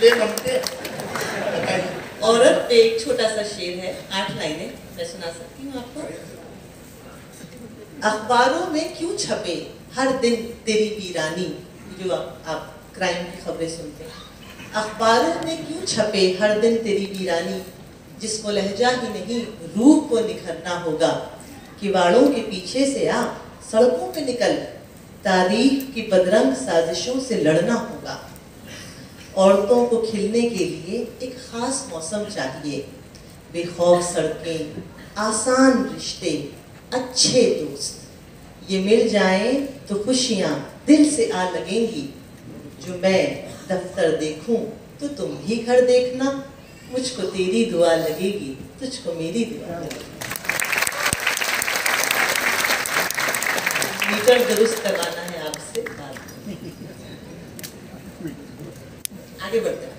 पे बताइए औरत एक छोटा सा शेर है आठ लाइनें मैं सुना सकती हूँ आपको। अखबारों में क्यों छपे हर दिन तेरी वीरानी? जो आप, आप क्राइम की खबरें सुनते हैं। अखबारों में क्यों छपे हर दिन तेरी वीरानी? जिसको लहजा ही नहीं रूप को निखरना होगा। किवाड़ों के पीछे से आ सड़कों पे निकल। तारीख की बदरंग साजिशों से लड़ना होगा। औरतों को खिलने के लिए एक खास मौसम चाहिए। बेखौफ सड़कें, आसान रिश्ते, अच्छे दोस्त। ये मिल जाएँ तो खुशियाँ दिल से आ लगेंगी। जो मैं दफ्तर देखूँ तो तुम भी घर देखना। मुझको तेरी दुआ लगेगी, तुझको मेरी दुआ लगेगी। मीटर दुरुस्त करवाना है आपसे आगे बढ़ते हैं।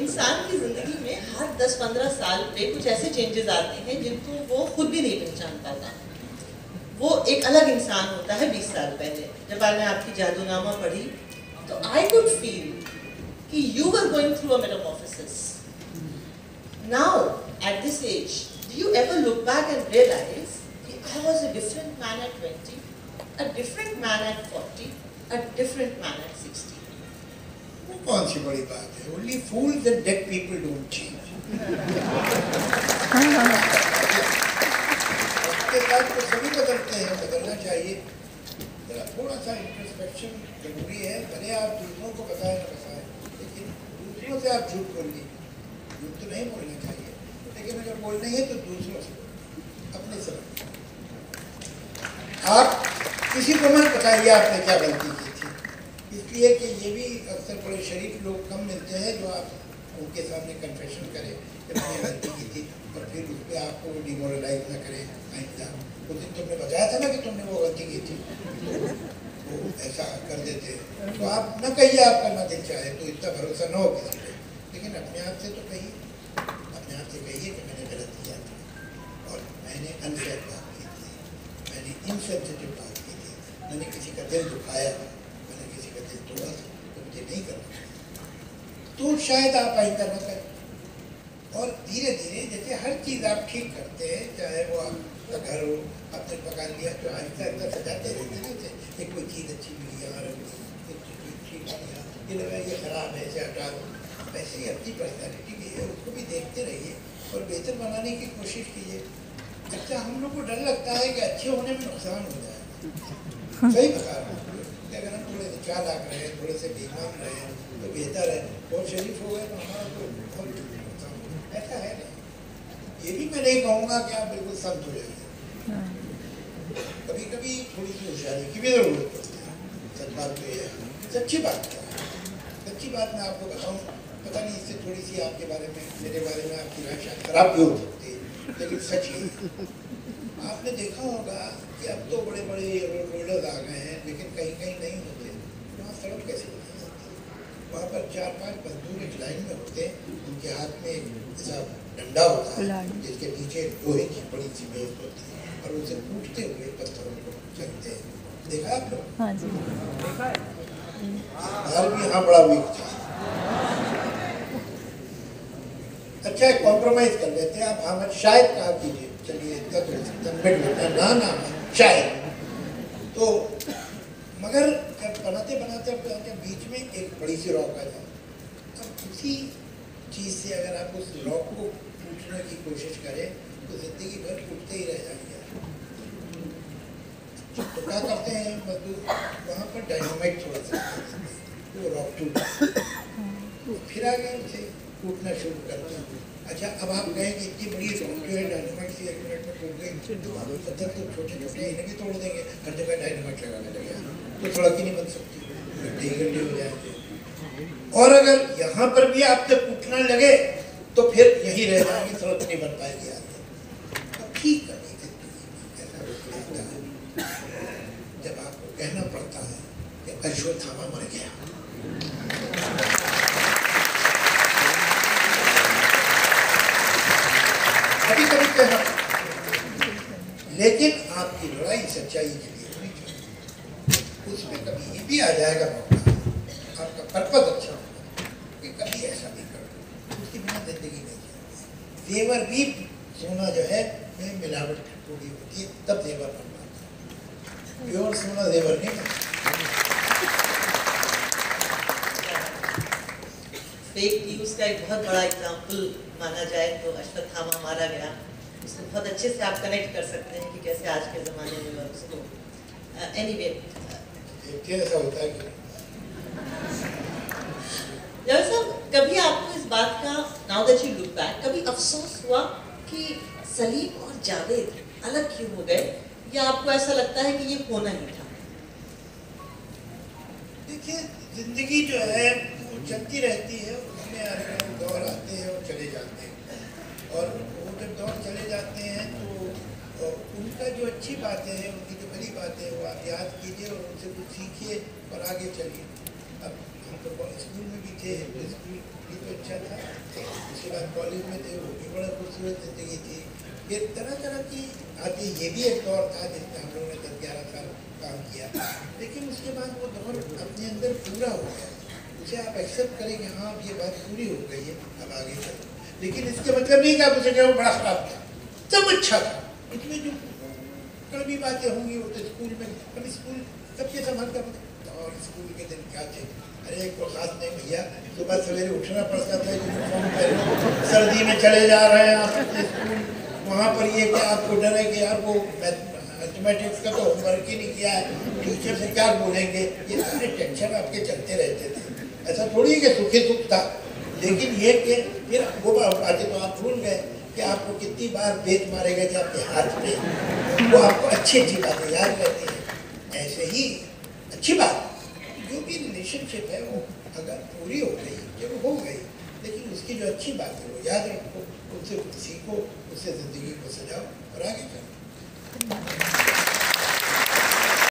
इंसान की ज़िंदगी में हर 10-15 साल पे कुछ ऐसे चेंजेस आते हैं जिनको वो खुद भी नहीं पहचान पाता। वो एक अलग इंसान होता है 20 साल पहले। जब आज मैं आपकी जादूनामा पढ़ी तो आई कुड फील कि you were going through a metamorphosis now at this age do you ever look back and realise कि I was a different man at 20 a different man at 40 a different man at 60 वो कौन सी बड़ी बात है only fools and dead people don't change उसके साथ तो सभी बदलते हैं बदलना चाहिए जरा थोड़ा सा इंट्रोस्पेक्शन ज़रूरी है भले आप दूसरों को बताएँ ना बताएँ लेकिन दूसरों से आप झूठ बोलिए झूठ तो नहीं बोलना चाहिए लेकिन अगर बोलना है तो दूसरों से अपने से आप किसी को मत बताइए आपने क्या गलती की थी? इसलिए कि ये भी अक्सर बड़े शरीफ लोग कम मिलते हैं जो आप उनके सामने कन्फेशन करें कि मैंने गलती की थी और फिर उस पर आपको डिमोरलाइज ना करें आइंदा उस दिन तुमने बताया था ना कि तुमने वो गलती की थी तो वो ऐसा कर देते तो आप न कहिए आपका ना दिल चाहे तो इतना भरोसा न हो किसी पे। लेकिन अपने आप से तो कहिए, अपने आप से कहिए कि मैंने गलत किया था। और मैंने अनफेयर बात की थी। मैंने इनसेंसिटिव बात किसी का दिल दुखाया। मैंने किसी का दिल तोड़ा तो मुझे नहीं करना तो शायद आप आइंदा न करें। और धीरे धीरे जैसे हर चीज़ आप ठीक करते हैं, चाहे वो आपका घर हो, आपने पका लिया तो आहिस्ता आहिस्ता सजाते रहते हैं एक कोई चीज़ अच्छी मिली यहाँ ठीक है ये ख़राब है इसे हटा दो वैसे ही अपनी पर्सनैलिटी भी है, उसको भी देखते रहिए और बेहतर बनाने की कोशिश कीजिए। अच्छा हम लोग को डर लगता है कि अच्छे होने में नुकसान हो जाए। बता रहा हूँ। अगर हम थोड़े चालाक रहे थोड़े से बेईमान रहे तो बेहतर है और शरीफ हो गए तो हमारा तो बहुत ऐसा है नहीं ये भी मैं नहीं कहूँगा कि आप बिल्कुल संत हो जाइए कभी कभी थोड़ी सी होशियारी की भी ज़रूरत पड़ती है सच बात तो ये है सच्ची बात है सच्ची बात मैं आपको बताऊँ पता नहीं इससे थोड़ी सी आपके बारे में मेरे बारे में आपकी राय शायद खराब भी हो सकती है लेकिन सच ही। आपने देखा होगा कि अब तो बड़े बड़े रोड रोलर आ गए हैं लेकिन कहीं कहीं नहीं होते वहाँ सड़क कैसे बनाई जाती है? वहाँ पर चार पाँच मजदूर एक लाइन में होते हैं उनके हाथ में एक ऐसा डंडा होता है जिसके नीचे लोहे की बड़ी सी मेज होती है और उसे कूटते हुए पत्थरों को चलते हैं। देखा आप लोग हाँ जी। भी यहाँ बड़ा वीक था। अच्छा एक कॉम्प्रोमाइज कर लेते हैं। आप हाँ शायद कहा कीजिए। चलिए इतना तो हो सकता है, ना ना शायद तो मगर जब बनाते बनाते बनाते बीच में एक बड़ी सी रॉक आ जाए अब उसी चीज़ से अगर आप उस रॉक को टूटने की कोशिश करें तो ज़िंदगी भर टूटते ही रह जाएँगे। तो क्या करते हैं मजदूर वहाँ पर डायनामाइट थोड़ा सा वो रॉक टूट फिर आगे उसे टूटना शुरू करते हैं अच्छा अब आप कहें कि इतनी बड़ी जो है डायनामाइट एक मिनट में टूट गई पत्थर तो छोटे छोटे इन्हें भी तोड़ देंगे। हर जगह डायनामाइट लगाने लगे तो सड़क ही नहीं बन सकती। गड्ढे ही गड्ढे हो जाएँगे। और अगर यहाँ पर भी आपसे टूटना लगे तो फिर यही रह जाएँगे, सड़क नहीं बन पाएगी आगे ठीक के है जब आपको कहना पड़ता है कि अश्वत्थामा मर गया कभी कभी कहना लेकिन आपकी लड़ाई सच्चाई के लिए होनी चाहिए। उसमें कभी ये भी आ जाएगा मौका, आपका पर्पज अच्छा होगा कि कभी ऐसा नहीं करो उसके बिना ज़िंदगी नहीं चलती। जेवर भी सोना जो है, में मिलावट थोड़ी होती है, तब जेवर बन पाता है। प्योर सोना जेवर नहीं बनता। फेक न्यूज़ का एक बहुत बड़ा एग्ज़ाम्पल माना जाए तो अश्वत्थामा मारा गया। उसको बहुत अच्छे से आप कनेक्ट कर सकते हैं कि कैसे आज के ज़माने में और उसको एनी वे ऐसा होता है जब साहब कभी आपको इस बात का now that you look back कभी अफसोस हुआ कि सलीम और जावेद अलग क्यों हो गए? या आपको ऐसा लगता है कि ये होना ही था? देखिए ज़िंदगी जो है वो चलती रहती है उसमें दौर आते हैं और चले जाते हैं और वो जब दौर चले जाते हैं तो तो उनका जो अच्छी बातें हैं, उनकी जो बड़ी बातें हैं, वो आप याद कीजिए और उनसे कुछ सीखिए और आगे चलिए। अब हम तो स्कूल में भी थे तो स्कूल भी तो अच्छा था। उसके बाद कॉलेज में थे, वो भी बड़ा खूबसूरत ज़िंदगी थी। फिर तरह तरह की आती ये भी एक दौर था जिसमें हम लोगों ने दस ग्यारह साल काम किया। लेकिन उसके बाद वो दौर अपने अंदर पूरा हो गया। उसे आप एक्सेप्ट करें कि हाँ अब ये बात पूरी हो गई है, अब आगे चलो। लेकिन इसके मतलब नहीं कि आप उसे कहो बड़ा खराब था, सब अच्छा था। उसमें जो कड़वी बातें होंगी, वो तो स्कूल में हम स्कूल सबके संभाल का और स्कूल के दिन क्या थे? अरे को खास नहीं भैया, सुबह सवेरे उठना पड़ता था यूनिफॉर्म पहनो सर्दी में चले जा रहे हैं आप स्कूल, वहाँ पर ये कि आपको डर है कि यार वो मैथमेटिक्स का तो होमवर्क ही नहीं किया है टीचर से क्या बोलेंगे? ये सारे टेंशन आपके चलते रहते थे। ऐसा थोड़ी कि सुखी सुख था। लेकिन ये कि, फिर वो बातें तो आप भूल गए। कि आपको कितनी बार बेच मारे गए थे आपके हाथ पे? वो आपको अच्छी अच्छी बातें याद रहती हैं। ऐसे ही अच्छी बात, जो भी रिलेशनशिप है, वो अगर पूरी हो गई, जब हो गई, लेकिन उसकी जो अच्छी बात है, वो याद रखो उससे सीखो उससे ज़िंदगी को सजाओ और आगे चलो।